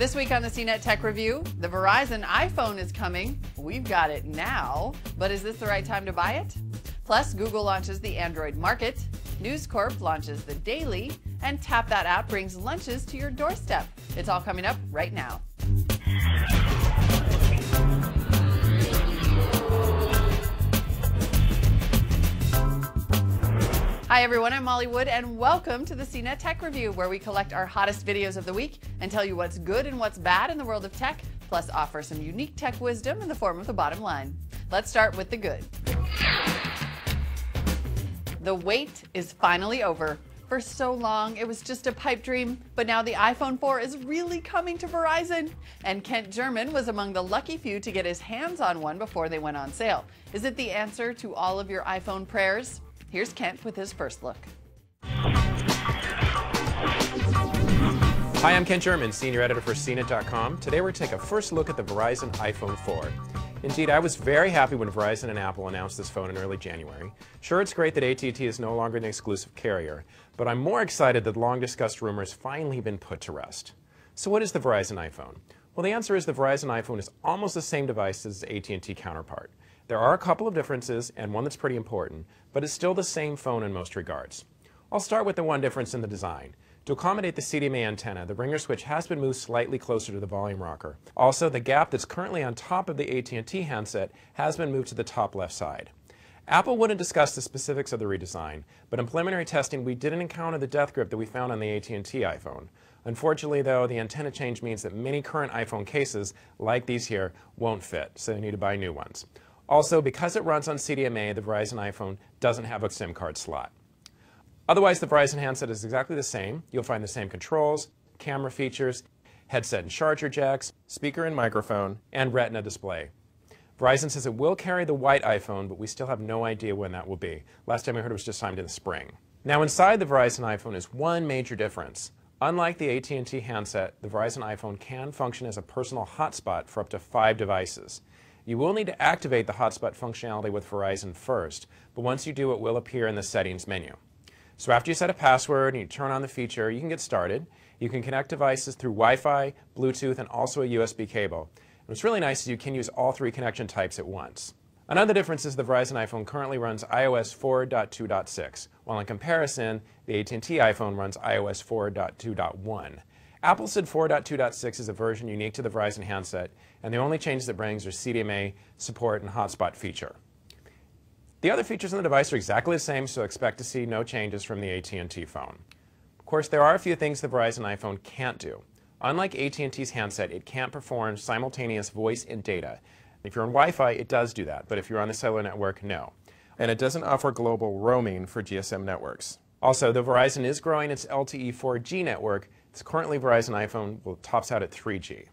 This week on the CNET Tech Review, the Verizon iPhone is coming. We've got it now, but is this the right time to buy it? Plus, Google launches the Android Market, News Corp launches the Daily, and Tap That app brings lunches to your doorstep. It's all coming up right now. Hi everyone, I'm Molly Wood and welcome to the CNET Tech Review where we collect our hottest videos of the week and tell you what's good and what's bad in the world of tech, plus offer some unique tech wisdom in the form of the bottom line. Let's start with the good. The wait is finally over. For so long, it was just a pipe dream, but now the iPhone 4 is really coming to Verizon. And Kent German was among the lucky few to get his hands on one before they went on sale. Is it the answer to all of your iPhone prayers? Here's Kent with his first look. Hi, I'm Kent German, Senior Editor for CNET.com. Today we're taking a first look at the Verizon iPhone 4. Indeed, I was very happy when Verizon and Apple announced this phone in early January. Sure, it's great that AT&T is no longer an exclusive carrier, but I'm more excited that long-discussed rumors finally been put to rest. So what is the Verizon iPhone? Well, the answer is the Verizon iPhone is almost the same device as AT&T counterpart. There are a couple of differences, and one that's pretty important, but it's still the same phone in most regards. I'll start with the one difference in the design. To accommodate the CDMA antenna, the ringer switch has been moved slightly closer to the volume rocker. Also, the gap that's currently on top of the AT&T handset has been moved to the top left side. Apple wouldn't discuss the specifics of the redesign, but in preliminary testing we didn't encounter the death grip that we found on the AT&T iPhone. Unfortunately, though, the antenna change means that many current iPhone cases, like these here, won't fit, so you need to buy new ones. Also, because it runs on CDMA, the Verizon iPhone doesn't have a SIM card slot. Otherwise, the Verizon handset is exactly the same. You'll find the same controls, camera features, headset and charger jacks, speaker and microphone, and retina display. Verizon says it will carry the white iPhone, but we still have no idea when that will be. Last time we heard it was just timed in the spring. Now inside the Verizon iPhone is one major difference. Unlike the AT&T handset, the Verizon iPhone can function as a personal hotspot for up to five devices. You will need to activate the hotspot functionality with Verizon first, but once you do, it will appear in the settings menu. So after you set a password and you turn on the feature, you can get started. You can connect devices through Wi-Fi, Bluetooth, and also a USB cable. And what's really nice is you can use all three connection types at once. Another difference is the Verizon iPhone currently runs iOS 4.2.6, while in comparison, the AT&T iPhone runs iOS 4.2.1. Apple said 4.2.6 is a version unique to the Verizon handset, and the only changes it brings are CDMA support and hotspot feature. The other features on the device are exactly the same, so expect to see no changes from the AT&T phone. Of course, there are a few things the Verizon iPhone can't do. Unlike AT&T's handset, it can't perform simultaneous voice and data. If you're on Wi-Fi, it does do that, but if you're on the cellular network, no. And it doesn't offer global roaming for GSM networks. Also, though Verizon is growing its LTE 4G network, it's currently Verizon iPhone will tops out at 3G.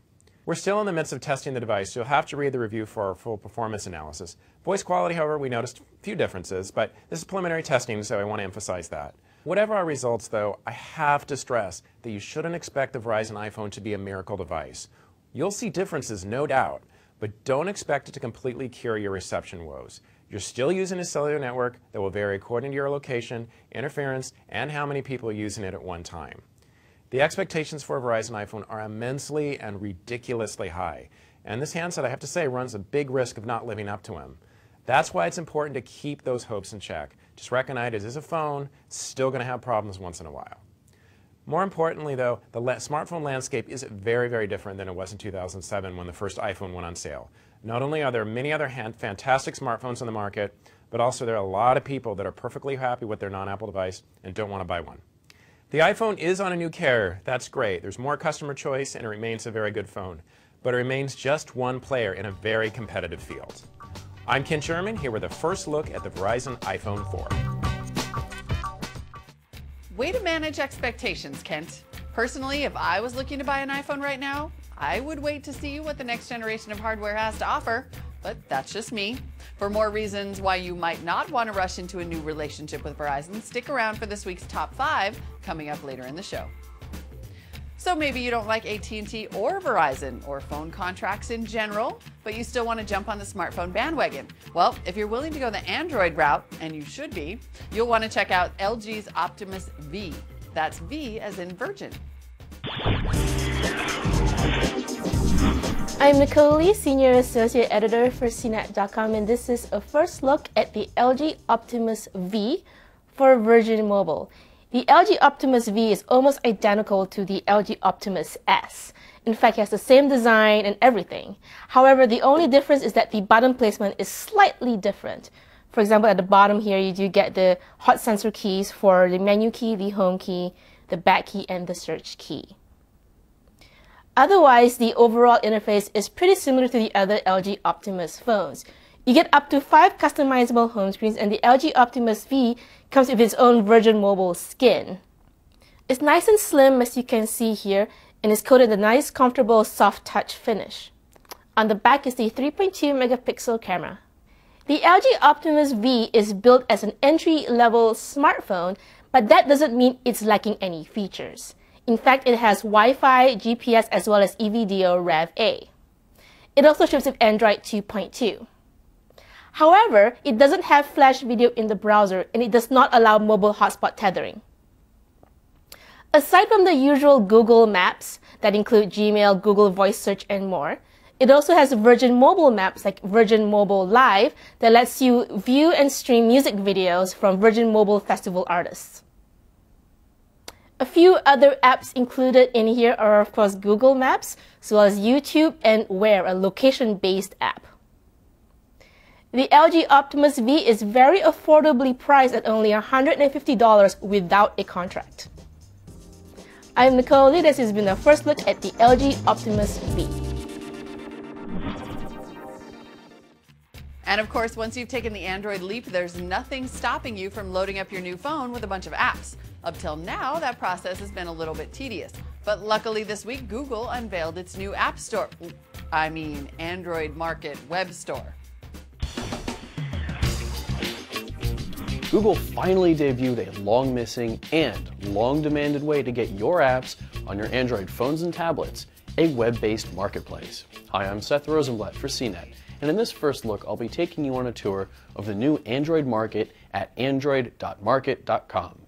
We're still in the midst of testing the device, so you'll have to read the review for our full performance analysis. Voice quality, however, we noticed a few differences, but this is preliminary testing, so I want to emphasize that. Whatever our results, though, I have to stress that you shouldn't expect the Verizon iPhone to be a miracle device. You'll see differences, no doubt, but don't expect it to completely cure your reception woes. You're still using a cellular network that will vary according to your location, interference, and how many people are using it at one time. The expectations for a Verizon iPhone are immensely and ridiculously high. And this handset, I have to say, runs a big risk of not living up to them. That's why it's important to keep those hopes in check. Just recognize it is a phone, still going to have problems once in a while. More importantly, though, the smartphone landscape is very, very different than it was in 2007 when the first iPhone went on sale. Not only are there many other fantastic smartphones on the market, but also there are a lot of people that are perfectly happy with their non-Apple device and don't want to buy one. The iPhone is on a new carrier. That's great. There's more customer choice and it remains a very good phone. But it remains just one player in a very competitive field. I'm Kent German here with a first look at the Verizon iPhone 4. Way to manage expectations, Kent. Personally, if I was looking to buy an iPhone right now, I would wait to see what the next generation of hardware has to offer but that's just me. For more reasons why you might not want to rush into a new relationship with Verizon, stick around for this week's top five coming up later in the show. So maybe you don't like AT&T or Verizon or phone contracts in general, but you still want to jump on the smartphone bandwagon. Well, if you're willing to go the Android route, and you should be, you'll want to check out LG's Optimus V. That's V as in Virgin. I'm Nicole Lee, Senior Associate Editor for CNET.com, and this is a first look at the LG Optimus V for Virgin Mobile. The LG Optimus V is almost identical to the LG Optimus S. In fact, it has the same design and everything. However, the only difference is that the button placement is slightly different. For example, at the bottom here, you do get the hot sensor keys for the menu key, the home key, the back key, and the search key. Otherwise, the overall interface is pretty similar to the other LG Optimus phones. You get up to five customizable home screens and the LG Optimus V comes with its own Virgin Mobile skin. It's nice and slim as you can see here and is coated in a nice comfortable soft touch finish. On the back is the 3.2 megapixel camera. The LG Optimus V is built as an entry-level smartphone, but that doesn't mean it's lacking any features. In fact, it has Wi-Fi, GPS, as well as EVDO Rev-A. It also ships with Android 2.2. However, it doesn't have flash video in the browser and it does not allow mobile hotspot tethering. Aside from the usual Google Maps that include Gmail, Google Voice Search, and more, it also has Virgin Mobile Maps like Virgin Mobile Live that lets you view and stream music videos from Virgin Mobile Festival artists. A few other apps included in here are, of course, Google Maps, as well as YouTube and Where, a location-based app. The LG Optimus V is very affordably priced at only $150 without a contract. I'm Nicole Lee. This has been the first look at the LG Optimus V. And of course, once you've taken the Android leap, there's nothing stopping you from loading up your new phone with a bunch of apps. Up till now, that process has been a little bit tedious. But luckily this week, Google unveiled its new App Store. I mean, Android Market Web Store. Google finally debuted a long missing and long demanded way to get your apps on your Android phones and tablets, a web based marketplace. Hi, I'm Seth Rosenblatt for CNET, and in this first look, I'll be taking you on a tour of the new Android market at android.market.com.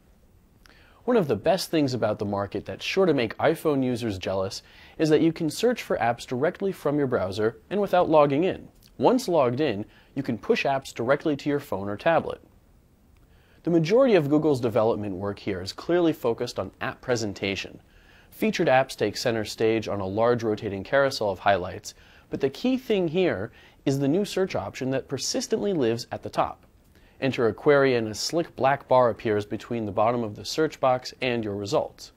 One of the best things about the market that's sure to make iPhone users jealous is that you can search for apps directly from your browser and without logging in. Once logged in, you can push apps directly to your phone or tablet. The majority of Google's development work here is clearly focused on app presentation. Featured apps take center stage on a large rotating carousel of highlights, but the key thing here is the new search option that persistently lives at the top. Enter a query and a slick black bar appears between the bottom of the search box and your results.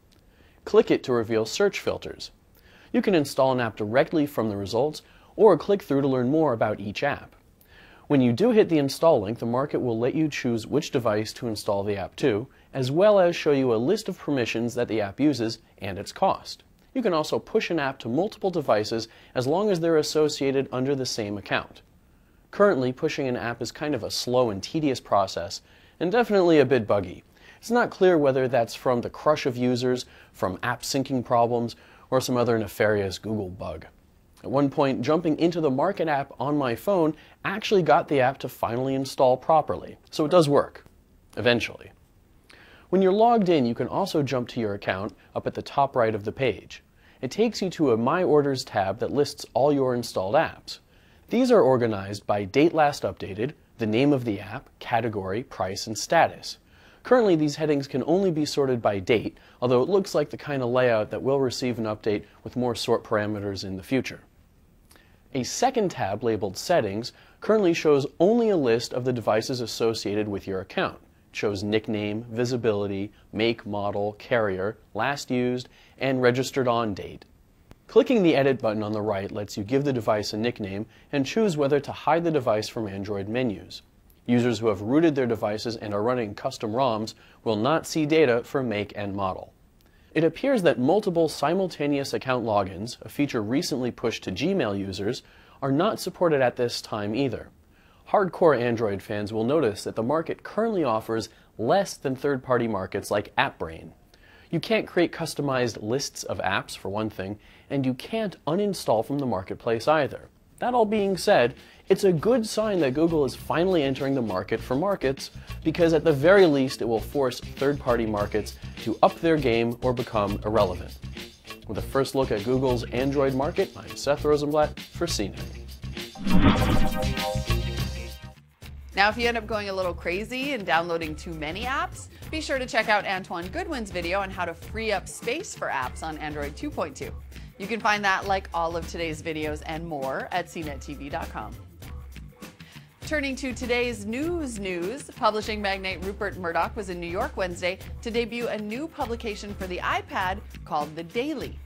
Click it to reveal search filters. You can install an app directly from the results or click through to learn more about each app. When you do hit the install link, the market will let you choose which device to install the app to, as well as show you a list of permissions that the app uses and its cost. You can also push an app to multiple devices as long as they're associated under the same account. Currently, pushing an app is kind of a slow and tedious process, and definitely a bit buggy. It's not clear whether that's from the crush of users, from app syncing problems, or some other nefarious Google bug. At one point, jumping into the Market app on my phone actually got the app to finally install properly, so it does work, eventually. When you're logged in, you can also jump to your account up at the top right of the page. It takes you to a My Orders tab that lists all your installed apps. These are organized by date last updated, the name of the app, category, price, and status. Currently, these headings can only be sorted by date, although it looks like the kind of layout that will receive an update with more sort parameters in the future. A second tab labeled Settings currently shows only a list of the devices associated with your account. It shows nickname, visibility, make, model, carrier, last used, and registered on date. Clicking the Edit button on the right lets you give the device a nickname and choose whether to hide the device from Android menus. Users who have rooted their devices and are running custom ROMs will not see data for make and model. It appears that multiple simultaneous account logins, a feature recently pushed to Gmail users, are not supported at this time either. Hardcore Android fans will notice that the market currently offers less than third-party markets like AppBrain. You can't create customized lists of apps, for one thing, and you can't uninstall from the marketplace either. That all being said, it's a good sign that Google is finally entering the market for markets because at the very least it will force third-party markets to up their game or become irrelevant. With a first look at Google's Android market, I'm Seth Rosenblatt for CNET. Now, if you end up going a little crazy and downloading too many apps, be sure to check out Antuan Goodwin's video on how to free up space for apps on Android 2.2. You can find that, like all of today's videos and more, at cnettv.com. Turning to today's news news, publishing magnate Rupert Murdoch was in New York Wednesday to debut a new publication for the iPad called The Daily.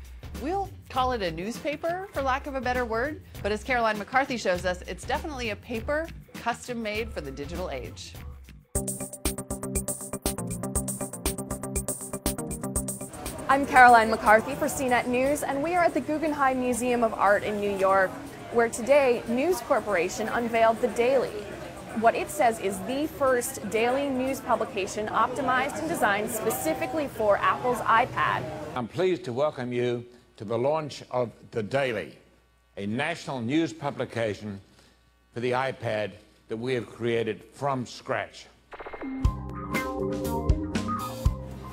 We'll call it a newspaper, for lack of a better word, but as Caroline McCarthy shows us, it's definitely a paper custom made for the digital age. I'm Caroline McCarthy for CNET News, and we are at the Guggenheim Museum of Art in New York, where today News Corporation unveiled The Daily. What it says is the first daily news publication optimized and designed specifically for Apple's iPad. I'm pleased to welcome you to the launch of The Daily, a national news publication for the iPad that we have created from scratch.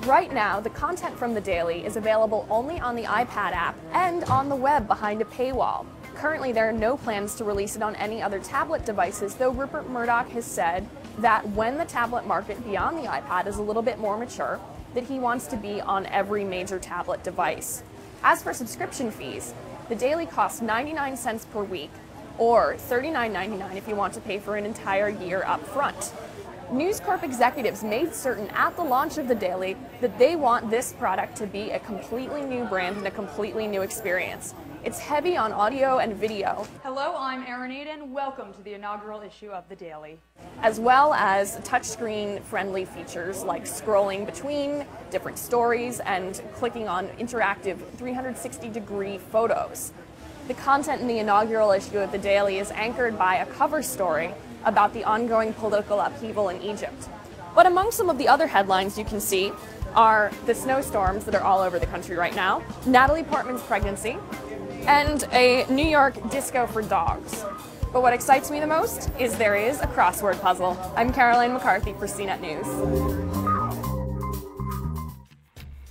Right now, the content from The Daily is available only on the iPad app and on the web behind a paywall. Currently, there are no plans to release it on any other tablet devices, though Rupert Murdoch has said that when the tablet market beyond the iPad is a little bit more mature, that he wants to be on every major tablet device. As for subscription fees, the daily costs 99 cents per week, or $39.99 if you want to pay for an entire year up front. News Corp executives made certain at the launch of the Daily that they want this product to be a completely new brand and a completely new experience. It's heavy on audio and video. Hello, I'm Erin Aiden. Welcome to the inaugural issue of The Daily. As well as touchscreen friendly features like scrolling between different stories and clicking on interactive 360 degree photos. The content in the inaugural issue of The Daily is anchored by a cover story about the ongoing political upheaval in Egypt. But among some of the other headlines you can see are the snowstorms that are all over the country right now, Natalie Portman's pregnancy, and a New York disco for dogs. But what excites me the most is there is a crossword puzzle. I'm Caroline McCarthy for CNET News.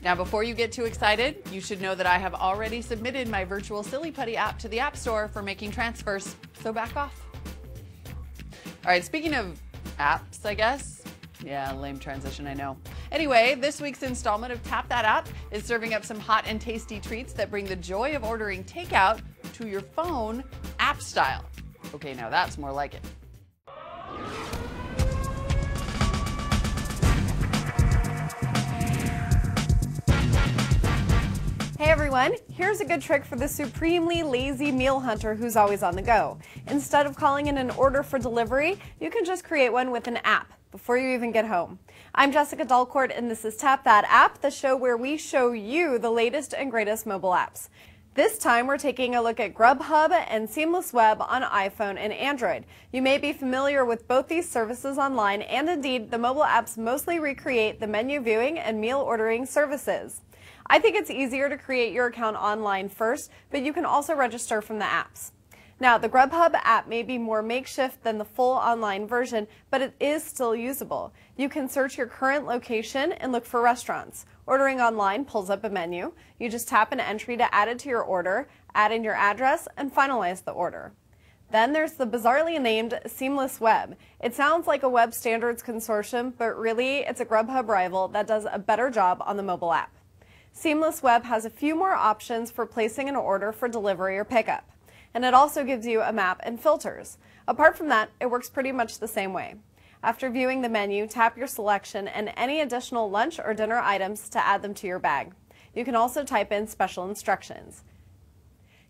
Now, before you get too excited, you should know that I have already submitted my virtual Silly Putty app to the App Store for making transfers, so back off. All right, speaking of apps, I guess. Yeah, lame transition, I know. Anyway, this week's installment of Tap That App is serving up some hot and tasty treats that bring the joy of ordering takeout to your phone app style. Okay, now that's more like it. Hey everyone, here's a good trick for the supremely lazy meal hunter who's always on the go. Instead of calling in an order for delivery, you can just create one with an app before you even get home. I'm Jessica Dolcourt and this is Tap That App, the show where we show you the latest and greatest mobile apps. This time we're taking a look at Grubhub and Seamless Web on iPhone and Android. You may be familiar with both these services online and indeed the mobile apps mostly recreate the menu viewing and meal ordering services. I think it's easier to create your account online first, but you can also register from the apps. Now, the Grubhub app may be more makeshift than the full online version, but it is still usable. You can search your current location and look for restaurants. Ordering online pulls up a menu. You just tap an entry to add it to your order, add in your address, and finalize the order. Then there's the bizarrely named Seamless Web. It sounds like a web standards consortium, but really it's a Grubhub rival that does a better job on the mobile app. Seamless Web has a few more options for placing an order for delivery or pickup, and it also gives you a map and filters. Apart from that, it works pretty much the same way. After viewing the menu, tap your selection and any additional lunch or dinner items to add them to your bag. You can also type in special instructions.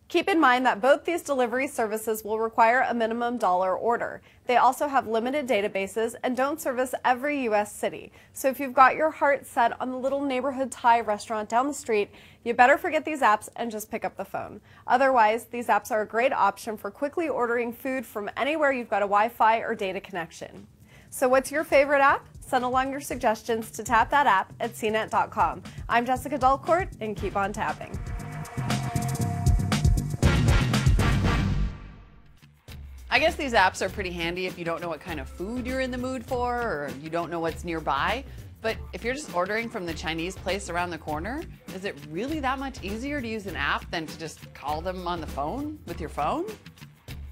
Keep in mind that both these delivery services will require a minimum dollar order. They also have limited databases and don't service every U.S. city. So if you've got your heart set on the little neighborhood Thai restaurant down the street, you better forget these apps and just pick up the phone. Otherwise, these apps are a great option for quickly ordering food from anywhere you've got a Wi-Fi or data connection. So what's your favorite app? Send along your suggestions to tap that app at cnet.com. I'm Jessica Dolcourt, and keep on tapping. I guess these apps are pretty handy if you don't know what kind of food you're in the mood for or you don't know what's nearby. But if you're just ordering from the Chinese place around the corner, is it really that much easier to use an app than to just call them on the phone with your phone?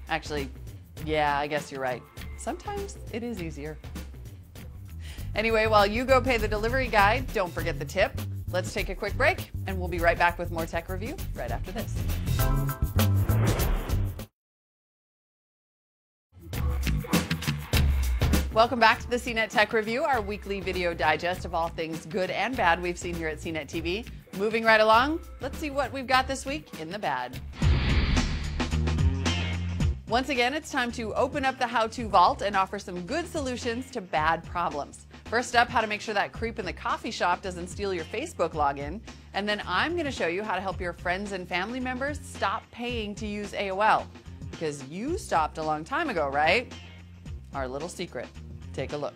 Actually, yeah, I guess you're right. Sometimes it is easier. Anyway, while you go pay the delivery guy, don't forget the tip. Let's take a quick break, and we'll be right back with more tech review right after this. Welcome back to the CNET Tech Review, our weekly video digest of all things good and bad we've seen here at CNET TV. Moving right along, let's see what we've got this week in the bad. Once again, it's time to open up the how to vault and offer some good solutions to bad problems. First up, how to make sure that creep in the coffee shop doesn't steal your Facebook login. And then I'm going to show you how to help your friends and family members stop paying to use AOL. Because you stopped a long time ago, right? Our little secret. Take a look.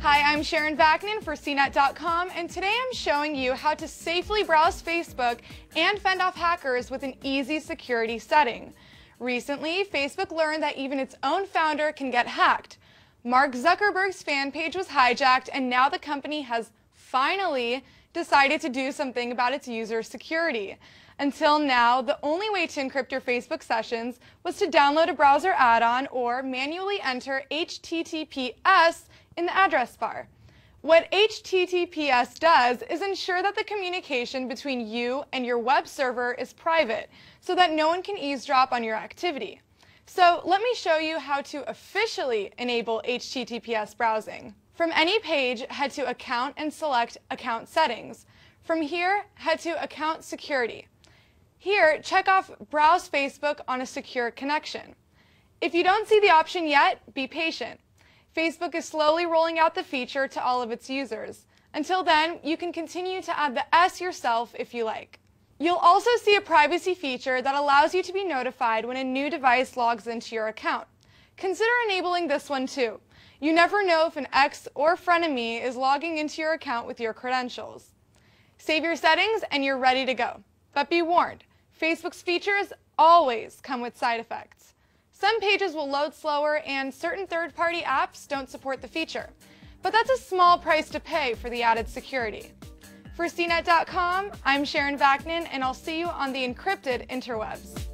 Hi, I'm Sharon Vaknin for CNET.com, and today I'm showing you how to safely browse Facebook and fend off hackers with an easy security setting. Recently, Facebook learned that even its own founder can get hacked. Mark Zuckerberg's fan page was hijacked, and now the company has finally decided to do something about its user security. Until now, the only way to encrypt your Facebook sessions was to download a browser add-on or manually enter HTTPS in the address bar. What HTTPS does is ensure that the communication between you and your web server is private so that no one can eavesdrop on your activity. So let me show you how to officially enable HTTPS browsing. From any page, head to Account and select Account Settings. From here, head to Account Security. Here, check off Browse Facebook on a secure connection. If you don't see the option yet, be patient. Facebook is slowly rolling out the feature to all of its users. Until then, you can continue to add the S yourself if you like. You'll also see a privacy feature that allows you to be notified when a new device logs into your account. Consider enabling this one too. You never know if an ex or frenemy is logging into your account with your credentials. Save your settings and you're ready to go. But be warned, Facebook's features always come with side effects. Some pages will load slower and certain third-party apps don't support the feature. But that's a small price to pay for the added security. For CNET.com, I'm Sharon Vaknin and I'll see you on the encrypted interwebs.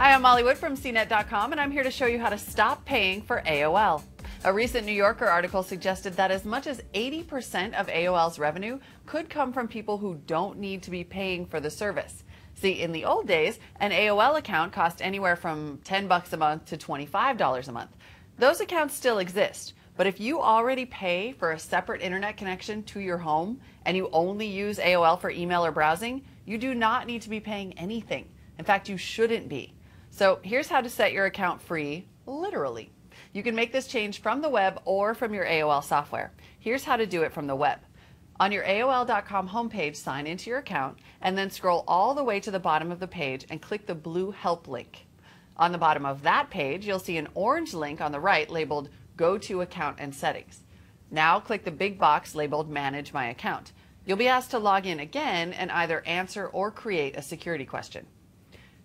Hi, I'm Molly Wood from CNET.com, and I'm here to show you how to stop paying for AOL. A recent New Yorker article suggested that as much as 80% of AOL's revenue could come from people who don't need to be paying for the service. See, in the old days, an AOL account cost anywhere from 10 bucks a month to $25 a month. Those accounts still exist, but if you already pay for a separate internet connection to your home and you only use AOL for email or browsing, you do not need to be paying anything. In fact, you shouldn't be. So here's how to set your account free, literally. You can make this change from the web or from your AOL software. Here's how to do it from the web. On your AOL.com homepage, sign into your account and then scroll all the way to the bottom of the page and click the blue Help link. On the bottom of that page, you'll see an orange link on the right labeled Go to Account and Settings. Now click the big box labeled Manage My Account. You'll be asked to log in again and either answer or create a security question.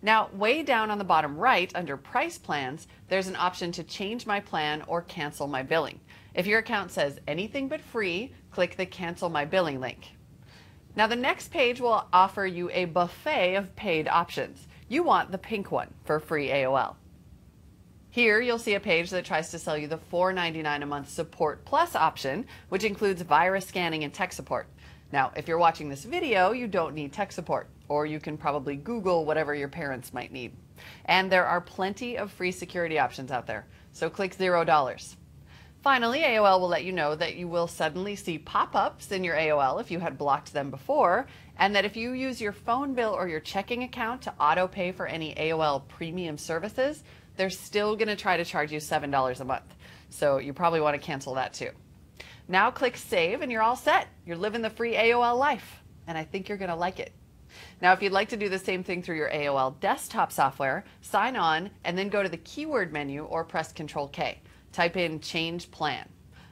Now, way down on the bottom right under Price Plans, there's an option to change my plan or cancel my billing. If your account says anything but free, click the Cancel My Billing link. Now, the next page will offer you a buffet of paid options. You want the pink one for free AOL. Here, you'll see a page that tries to sell you the $4.99 a month Support Plus option, which includes virus scanning and tech support. Now, if you're watching this video, you don't need tech support or you can probably Google whatever your parents might need. And there are plenty of free security options out there, so click zero dollars. Finally, AOL will let you know that you will suddenly see pop-ups in your AOL if you had blocked them before, and that if you use your phone bill or your checking account to auto pay for any AOL premium services, they're still going to try to charge you $7 a month. So you probably want to cancel that too. Now click save and you're all set. You're living the free AOL life, and I think you're going to like it. Now, if you'd like to do the same thing through your AOL desktop software, sign on and then go to the keyword menu or press Control K. type in change plan.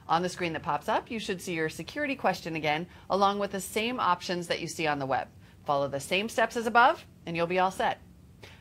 On the screen that pops up, you should see your security question again, along with the same options that you see on the web. Follow the same steps as above, and you'll be all set.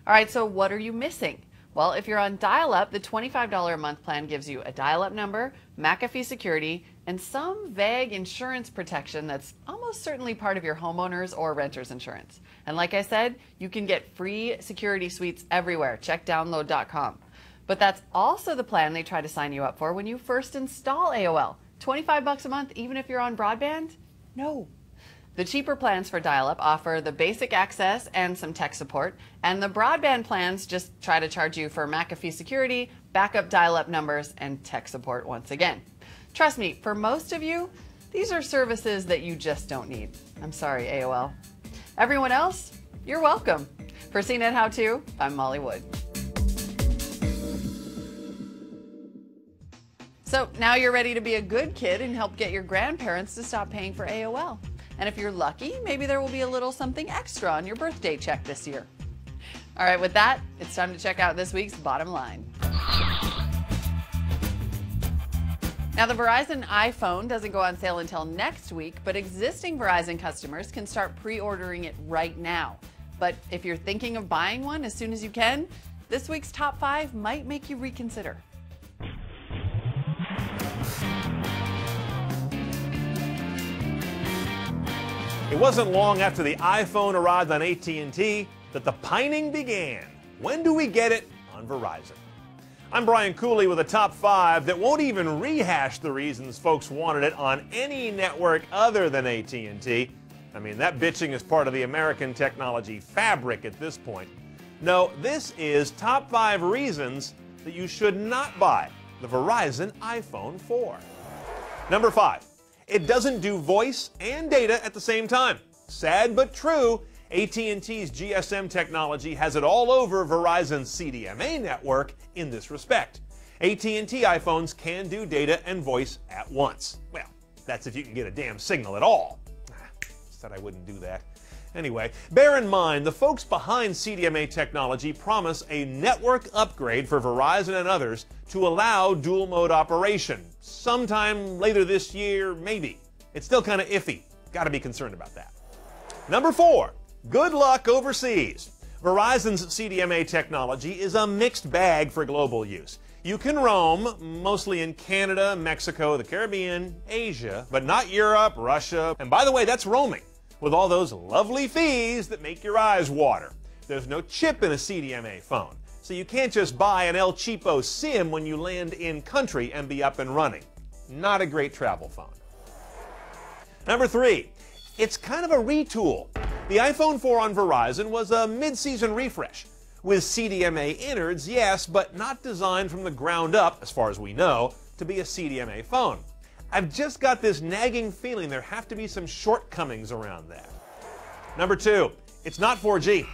All right, so what are you missing? Well, if you're on dial up, the $25 a month plan gives you a dial up number, McAfee security, and some vague insurance protection that's almost certainly part of your homeowner's or renter's insurance. And like I said, you can get free security suites everywhere. Check download.com. But that's also the plan they try to sign you up for when you first install AOL. 25 bucks a month even if you're on broadband? No. The cheaper plans for dial up offer the basic access and some tech support, and the broadband plans just try to charge you for McAfee security, backup dial up numbers, and tech support once again. Trust me, for most of you, these are services that you just don't need. I'm sorry, AOL. Everyone else, you're welcome. For CNET How To, I'm Molly Wood. So now you're ready to be a good kid and help get your grandparents to stop paying for AOL. And if you're lucky, maybe there will be a little something extra on your birthday check this year. All right, with that, it's time to check out this week's bottom line. Now, the Verizon iPhone doesn't go on sale until next week, but existing Verizon customers can start pre ordering it right now. But if you're thinking of buying one as soon as you can, this week's top five might make you reconsider. It wasn't long after the iPhone arrived on AT&T that the pining began. When do we get it on Verizon? I'm Brian Cooley with a top five that won't even rehash the reasons folks wanted it on any network other than AT&T. I mean, that bitching is part of the American technology fabric at this point. No, this is top five reasons that you should not buy the Verizon iPhone 4. Number five, it doesn't do voice and data at the same time. Sad but true, AT&T's GSM technology has it all over Verizon's CDMA network in this respect. AT&T iPhones can do data and voice at once. Well, that's if you can get a damn signal at all. Ah, said I wouldn't do that. Anyway, bear in mind the folks behind CDMA technology promise a network upgrade for Verizon and others to allow dual mode operation. Sometime later this year, maybe. It's still kind of iffy. Got to be concerned about that. Number four, good luck overseas. Verizon's CDMA technology is a mixed bag for global use. You can roam, mostly in Canada, Mexico, the Caribbean, Asia, but not Europe, Russia. And by the way, that's roaming with all those lovely fees that make your eyes water. There's no chip in a CDMA phone, so you can't just buy an El Cheapo SIM when you land in country and be up and running. Not a great travel phone. Number three, it's kind of a retool. The iPhone 4 on Verizon was a mid-season refresh. With CDMA innards, yes, but not designed from the ground up, as far as we know, to be a CDMA phone. I've just got this nagging feeling there have to be some shortcomings around that. Number two, it's not 4G.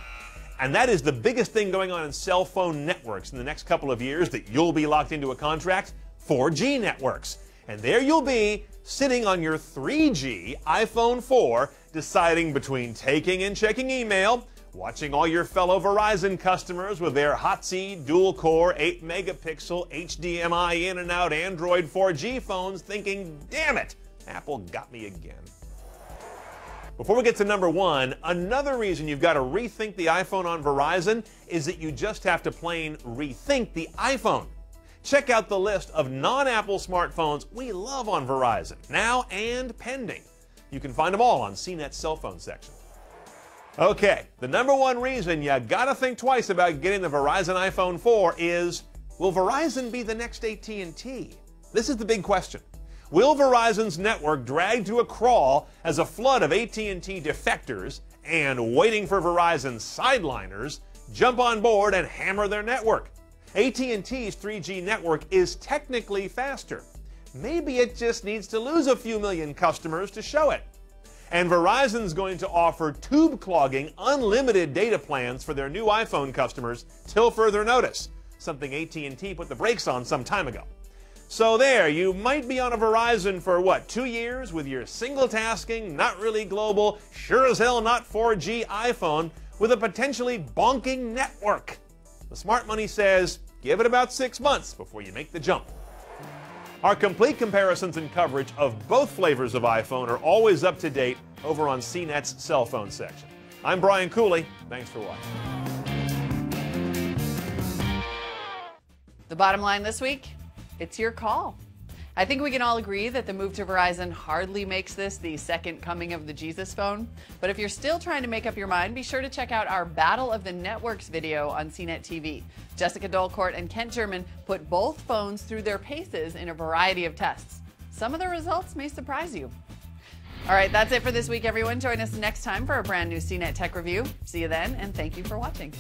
And that is the biggest thing going on in cell phone networks in the next couple of years that you'll be locked into a contract 4G networks. And there you'll be sitting on your 3G iPhone 4 deciding between taking and checking email, watching all your fellow Verizon customers with their Hotseat dual core 8 megapixel HDMI in and out Android 4G phones thinking, damn it, Apple got me again. Before we get to number one, another reason you've got to rethink the iPhone on Verizon is that you just have to plain rethink the iPhone. Check out the list of non Apple smartphones we love on Verizon, now and pending. You can find them all on CNET's cell phone section. Okay, the number one reason you gotta think twice about getting the Verizon iPhone 4 is will Verizon be the next AT&T? This is the big question. Will Verizon's network drag to a crawl as a flood of AT&T defectors and waiting for Verizon's sideliners jump on board and hammer their network? AT&T's 3G network is technically faster. Maybe it just needs to lose a few million customers to show it. And Verizon's going to offer tube clogging unlimited data plans for their new iPhone customers till further notice, something AT&T put the brakes on some time ago. So there, you might be on a Verizon for what, 2 years with your single tasking, not really global, sure as hell not 4G iPhone with a potentially bonking network. The smart money says give it about six months before you make the jump. Our complete comparisons and coverage of both flavors of iPhone are always up to date over on CNET's cell phone section. I'm Brian Cooley. Thanks for watching. The bottom line this week it's your call. I think we can all agree that the move to Verizon hardly makes this the second coming of the Jesus phone. But if you're still trying to make up your mind, be sure to check out our Battle of the Networks video on CNET TV. Jessica Dolcourt and Kent German put both phones through their paces in a variety of tests. Some of the results may surprise you. All right, that's it for this week, everyone. Join us next time for a brand new CNET Tech Review. See you then, and thank you for watching.